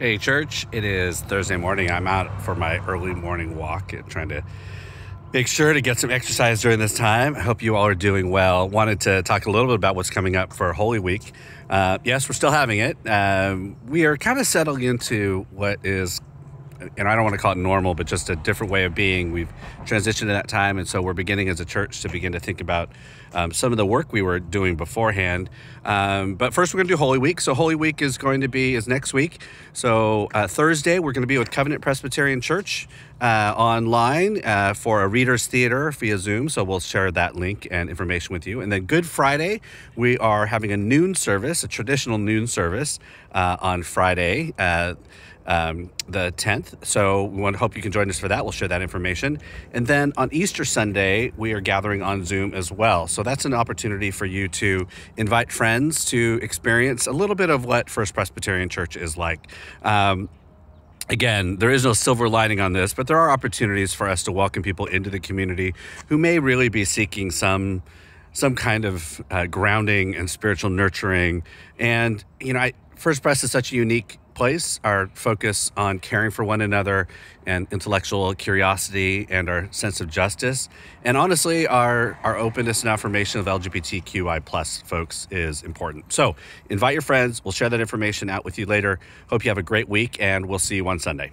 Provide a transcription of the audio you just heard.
Hey, church. It is Thursday morning. I'm out for my early morning walk and trying to make sure to get some exercise during this time. I hope you all are doing well. Wanted to talk a little bit about what's coming up for Holy Week. Uh, yes, we're still having it. Um, we are kind of settling into what is and I don't want to call it normal, but just a different way of being. We've transitioned to that time, and so we're beginning as a church to begin to think about um, some of the work we were doing beforehand. Um, but first, we're going to do Holy Week. So Holy Week is going to be is next week. So uh, Thursday, we're going to be with Covenant Presbyterian Church uh, online uh, for a readers theater via Zoom. So we'll share that link and information with you. And then Good Friday, we are having a noon service, a traditional noon service uh, on Friday. Um, the 10th. So we want to hope you can join us for that. We'll share that information. And then on Easter Sunday, we are gathering on Zoom as well. So that's an opportunity for you to invite friends to experience a little bit of what First Presbyterian Church is like. Um, again, there is no silver lining on this, but there are opportunities for us to welcome people into the community who may really be seeking some some kind of uh, grounding and spiritual nurturing. And you know, I, First Pres is such a unique place, our focus on caring for one another and intellectual curiosity and our sense of justice. And honestly, our, our openness and affirmation of LGBTQI plus folks is important. So invite your friends. We'll share that information out with you later. Hope you have a great week and we'll see you on Sunday.